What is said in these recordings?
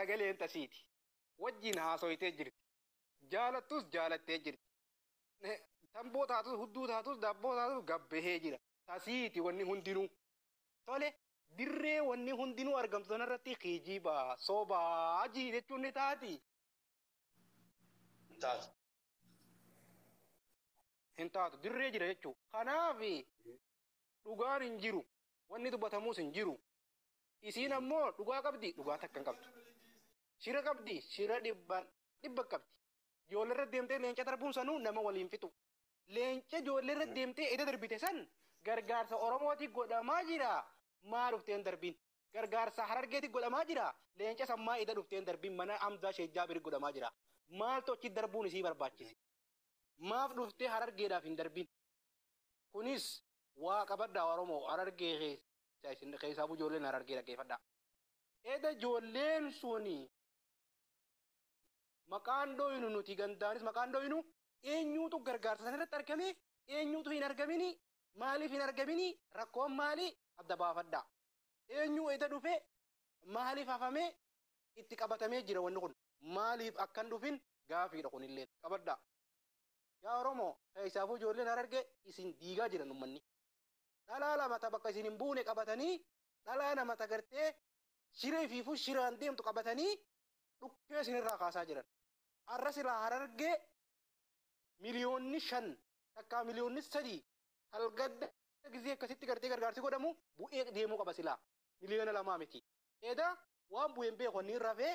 sagaleen tasiiti wajjin haasoytee jirti jaalattus jaalattee jirti tamboo taatus hudduu taatus dabboo taatus gabbahee jira tasiiti wanni hundinuu tole dirree wanni hundinuu argamtu sanarratti kijiba sobaa jechuun ni taati taatu. hin taatu dirree jira jechuu kanaaf dhugaan hin jiru wanni dubbatamuus hin jiru isiin ammoo dhugaa qabdi dhugaa takka hin qabdu shira qabdi shira dhibban dhibba qabdi ijoolleerra deemtee leenca darbuun sanuu nama waliin fixu leenca ijoolleerra deemtee eda darbite san. Gargaarsa oromooti godhamaa jira maa dhufteen darbiin gargaarsa harargeeti godhamaa jira leenca sammaa eda dhufteen darbiin mana amdaa sheejjaa biri godhamaa jira. Maaltu achi darbuun isii barbaachise maaf dhuftee harargeedhaaf hin darbin kunis waa qabaddaa oromoo harargee keessaa ijoolleen harargee dhaggeeffadha eda ijoolleen suni maqaan dhoyinu nuti gandaanis maqaan dhoyinu eenyuutu gargaarsa sanarratti argame eenyuutu hin argamini maaliif hin argamini rakkoon maali adda baafadha eenyuu eda dhufe maaliif hafame itti qabatamee jira wanni kun maaliif akkan dhufin gaafiidha kunillee qabadha yaa oromoo keessaafuu ijoolleen hararge isin diigaa jiran ummanni dhalaa lamata bakka isin hin buune qabatanii dhalaa namata gartee shiree fiifuu shiraan deemtu qabatanii dhukkee isinirraa kaasaa jiran har'a silaa harargee miliyoonni shan takkaa miliyoonni sadii halgadda gisee akkasitti gartee gargaarsi godhamu bu'ee deemuu qaba silaa miliyoona lamaa miti eeda waan bu'een beekonni rafee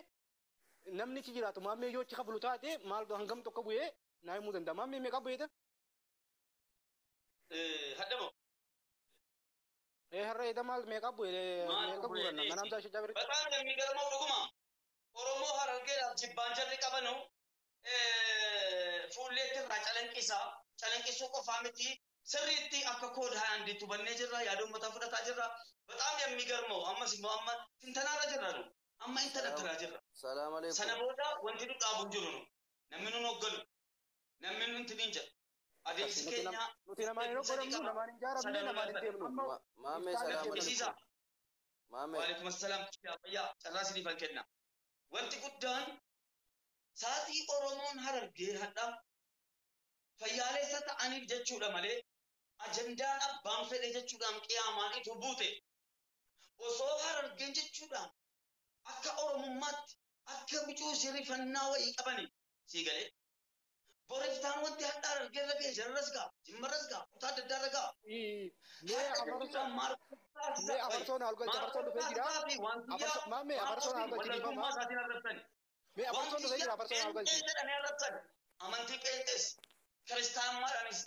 namni chi jiraatu maammee yoo chi qablu taate maal hangam tokko bu'ee naa himuu danda'a maammee meeqa bu'eeta Hadhamoo. ee har'a eeda maal meeqa bu'ee Maal meeqa bu'ee bu'uuranna dheesi? manaan taasisa jabiri Bataam namni garmoo dhuguma. Oromoo harargeedhaaf jibbaan jarri qabanu fuulleetti irraa calanqisaa. Calanqisuu qofaa miti. Sirriitti akka kooda haandi tubannee jirra. Uummataa fudhataa jirra. Bataam yammigarmoo ammas immoo amma tintanaarra jirra nu. Amma intalattiraa jirra. Sana booda wanti nu dhaabu jiru nu. Namni nu hoggalu. Namni nu hin jedhu. Adeemsi keenya nuti namaan hin hogganamnu namaan hin jaaramne namaan hin deemnu Ma- Maamee salaam. Maamee. Waalaikum assalam. Fayyaa carraa siniifan kenna. Wanti guddaan saatii Oromoon harargee hadha fayyaalessa ta'aniif jechuudha malee ajandaan abbaan fedhe jechuudhaan qiyaamaan itti buute. Osoo harargeen jechuudhaan akka Oromummaatti akka bicuu sirrifannaa wayii qabani sii galee. Boriftaan wanti hadha harargeerra ga'e jararras ga'a, jimmarras ga'a, kutaa adda addaarra ga'a. mee afarsoon haalgalcha afarsoon dhufee jira Afarso- maamee afarsoon haalgalchi dhiifama mee afarsoon dhufee jira afarsoon haalgalchi amantii qeenxees kiristaanummaadhaanis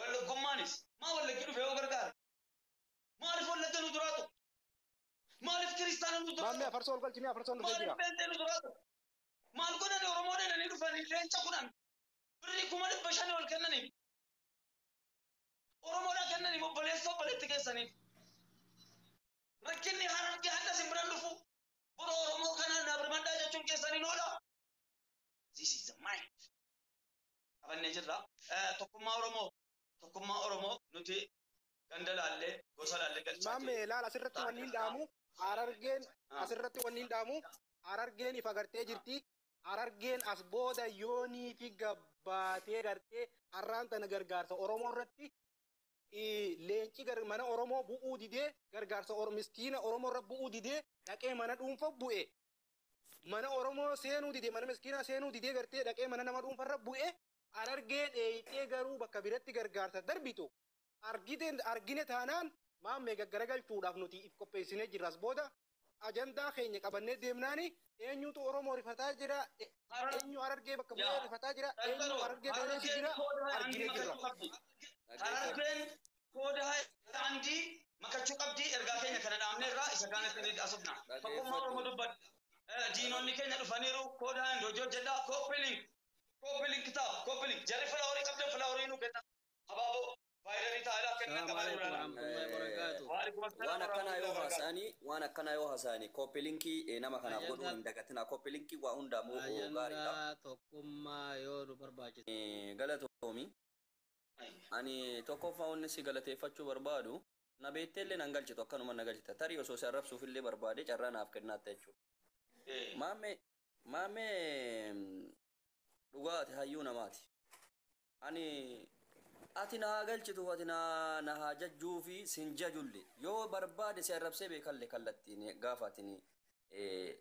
wallaggummanis maa wallaggi dhufe yoo gargaare maaliif wallagga nu duraatu maaliif kiristaana nu maamee duraatu afarsoon haalgalchi mee afarsoon dhufee maaliif jira qeenxee nu duraatu maal godhani oromoo dhananii dhufanii leenca kunan birrii kuma dhibba shanii ol kennaniif oromoodhaa kennaniif obboleessa obboleetti keessaniif rakkinni harargee hadda qabannee jirra tokkummaa oromoo tokkummaa oromoo nuti ganda laallee gosa laallee galchaa maamee laal asirratti wanni hin dhaamu harargeen asirratti wanni hin dhaamu harargeen ifa gartee jirti harargeen as booda yoonii fi gabbaatee gartee harraan tana gargaarsa oromoo irratti leenci mana oromoo bu'uu didee gargaarsa miskiina oromoo irra bu'uu didee dhaqee mana dhuunfa bu'e mana oromoo seenuu didee mana miskiinaa seenuu didee gartee dhaqee mana nama dhuunfa irra bu'e harargee dheeyxee garuu bakka biratti gargaarsa. Darbitu argine taanaan maammee gaggaragalchuudhaaf nuti if qopheessinee jirra as booda ajandaa keenya qabannee deemnaani eenyutu oromoo rifataa jira? E- eenyu harargee bakka bu'ee rifataa jira? Eenyu harargee beelesi jira? Arginee jirra. Harargeen kooda daandii makachuu qabdii ergaa keenya kana dhaabne irraa isa kaanatti ni asubna. Tokkummaa Oromoo dubbadha. Diinonni keenya dhufaniiru kooda hin hojii hojjedhaa kooppiling qabdan filaaworii nu kenna. Abaaboo vaayirarii taa'elaa kennan Assalamu alaikum qaban warahmatullahi wabarakatuh. Waalaikum assalam Waan akkanaa yoo haasa'anii waan akkanaa yoo haasa'anii koppilinkii nama kanaaf godhuu hin dagatinaa koppilinkii waa hundaamuu gaariidha. Ajandaa tokkummaa yoo nu barbaachisa. Eh, Galatoomi ani tokkoffaa wanni si galateeffachuu barbaadu na beetteellee nan galchitu akkanuma na galchita tarii osoo si arrabsuufillee barbaade carraa naaf kennaatti jechuudha. Eh, Maammee mm, dhugaati hayyuu namaati. Ani ati na haa galchitu ati na haa jajjuu fi sin jajulle yoo barbaade si arrabsee beekalle kallattiin gaafa atin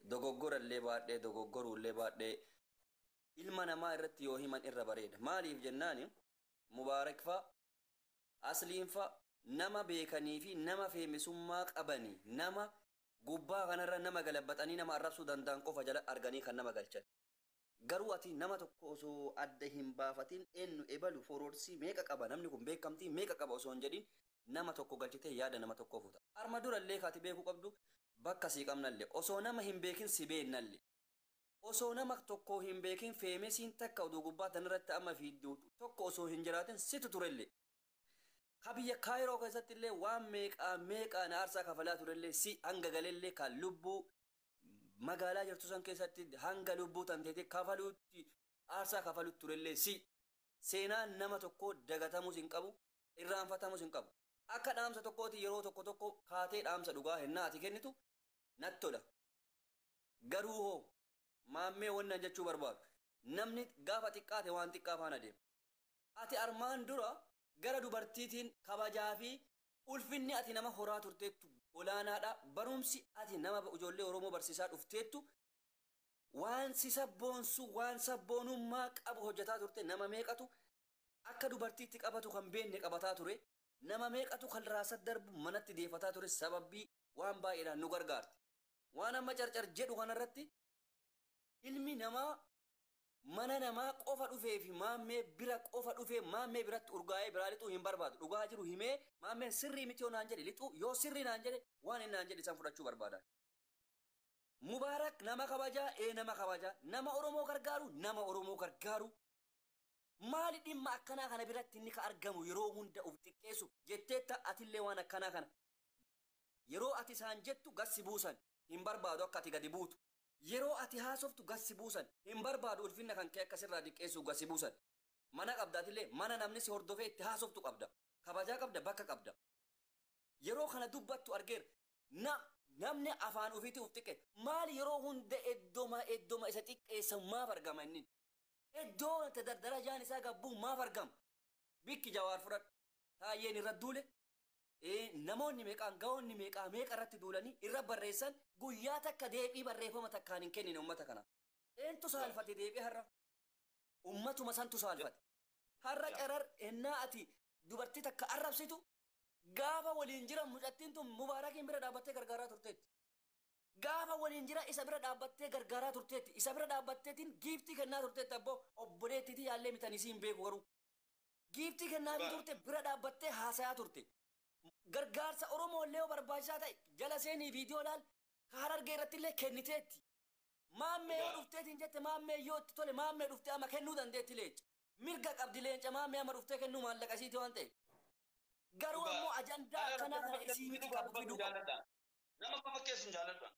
dogoggorallee baadhee dogoggorullee baadhee ilma namaa irratti yoo himan irra bareeda. Maaliif jennaani mubaarak fa asliin fa nama beekanii fi nama feemisummaa qabanii nama gubbaa kanarra nama galabbatanii nama arrabsuu danda'an qofa jala arganii kan nama galchan garuu ati nama tokko osoo adda hin baafatin eenyu ebalu foroorsii meeqa qaba? Namni kun beekamtii meeqa qaba osoo hin jedhin nama tokko galchitee yaada nama tokko fuuta. Arma durallee kaati beekuu qabdu? Bakka sii qabnallee osoo nama hin beekin si beennallee osoo nama tokko hin beekin feemesiin takka oduu gubbaa tanirratti amma fiidduu tokko osoo hin jiraatin situ turellee ka biyya kaayiroo keessatti illee waan meeqaa meeqaan aarsaa kafalaa turellee si hanga galellee kan lubbuu magaalaa jirtu san keessatti hanga lubbuu tanteete kafaluutti aarsaa kafaluutti turellee si seenaan nama tokko dagatamus hin qabu irraanfatamus hin qabu. Akka dhaamsa tokkooti yeroo tokko tokko kaatee dhaamsa dhugaa hennaa ati kennitu nattola. Garuu hoo maammee wannan jechuu barbaadu. Namni gaafa xiqqaate waan xiqqaa faana deema. Ati armaan dura gara dubartiitiin kabajaa fi ulfinni ati nama horaa turteettu olaanaadha. Barumsi ati nama ijoollee oromoo barsiisaa dhufteettu waan si sabboonsu waan sabboonummaa qabu hojjetaa turte nama meeqatu akka dubartiitti qabatu kan beenne qabataa ture nama meeqatu kan raasat darbu manatti deefataa ture sababii waan baay'eedhaan nu gargaarte waan amma carcar jedhu kanarratti ilmi namaa mana namaa qofa dhufee fi maammee bira qofa dhufee maammee biratti urgaa'ee biraa lixuu hin barbaadu. Dhugaa jiru himee maammeen sirrii miti yoo naan jedhe lixuu yoo sirrii naan jedhe waan inni naan jedhe isaan fudhachuu barbaadan. Mubaarak nama kabajaa? Ee nama kabajaa. Nama Oromoo gargaaru? Nama Oromoo gargaaru. Maali dhimma akkanaa kana biratti inni ka argamu? Yeroo hunda uf xiqqeessu jetteetta atillee waan akkanaa kana. Yeroo ati isaan jettu gassi buusan. Hin barbaadu akka ati gadi buutu yeroo ati haasoftu gassi buusan hin barbaadu ulfinna kan kee akkasirraa diqqeessu gassi buusan. Mana qabdaatillee mana namni si hordofee itti haasoftu qabda. Kabajaa qabda bakka qabda. Yeroo kana dubbattu argeera na namni afaan ofiitti uf xiqqe maali yeroo hunda eddoma eddoma isa xiqqeessa maaf argama inni? Iddoo darajaan isaa gabbuu maaf argama. Bikki jawaar fudhadhu taayyeen irra duule namoonni meeqaan gahoonni meeqaa meeqa irratti duulanii irra barreessan guyyaa takka deebii barreeffama takkaan hin kennine ummata kana eentu saalfate deebii har'a ummatuma santu saalfate har'a carar ennaa ati dubartii takka arrabsitu gaafa waliin jira mucattiin tun mubaarakiin bira dhaabbattee gargaaraa turteetti gaafa waliin jira isa bira dhaabbattee gargaaraa turteetti isa bira dhaabbatteetiin giiftii kennaa turteetti abboo obboleettiitii yaallee mitanii siin beeku garuu giiftii kennaa turte bira dhaabbattee haasayaa turte gargaarsa oromoo illee barbaachisaa ta'e jala seenii viidiyoo laal harargee irratti illee kenniteetti. Maammee yoo dhufteetiin jette maammee yoo itti tole maammee dhuftee ama kennuu dandeetti leenca. Mirga qabdi leenca maammee ama dhuftee kennuu maallaqasiiti waan ta'e garuu ammoo ajandaa akkanaa kana isii miti qabu fiduu qabu Nama qofa keessuun jaalladha.